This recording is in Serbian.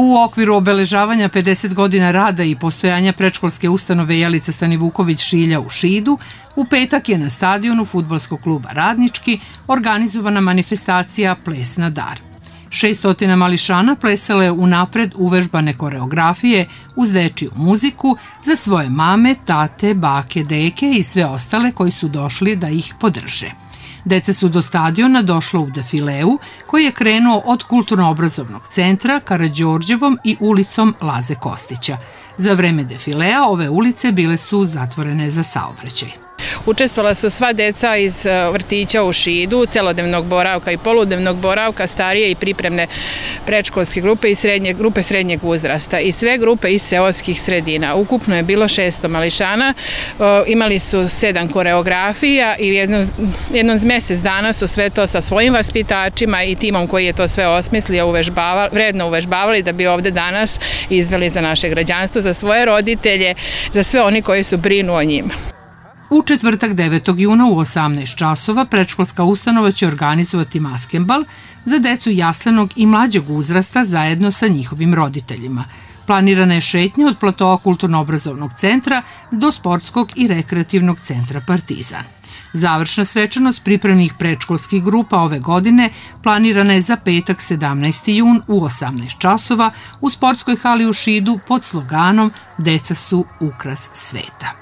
U okviru obeležavanja 50 godina rada i postojanja prečkolske ustanove Jelica Stanivuković Šilja u Šidu, u petak je na stadionu futbolskog kluba Radnički organizovana manifestacija Ples na dar. 600 mališana plesale u napred uvežbane koreografije uz dečiju muziku za svoje mame, tate, bake, deke i sve ostale koji su došli da ih podrže. Deca su do stadiona došla u defileu koji je krenuo od kulturno-obrazovnog centra Karadžorđevom i ulicom Laze Kostića. Za vreme defilea ove ulice bile su zatvorene za saobraćaj. Učestvovala su sva deca iz e, vrtića u Šidu, celodnevnog boravka i poludnevnog boravka, starije i pripremne prečkolske grupe i srednje, grupe srednjeg uzrasta i sve grupe iz seoskih sredina. Ukupno je bilo 600 mališana, e, imali su sedam koreografija i jedno, jednom mesec dana su sve to sa svojim vaspitačima i timom koji je to sve osmislio uvežbavali, vredno uvežbavali da bi ovde danas izveli za naše građanstvo, za svoje roditelje, za sve oni koji su brinu o njima. U četvrtak 9. juna u 18 časova predškolska ustanova će organizovati maskembal za decu jaslenog i mlađeg uzrasta zajedno sa njihovim roditeljima. Planirana je šetnja od platoa Kulturno-obrazovnog centra do sportskog i rekreativnog centra Partizan. Završna svečanost pripremnih predškolskih grupa ove godine planirana je za petak 17. jun u 18 časova u sportskoj hali u Šidu pod sloganom Deca su ukras sveta.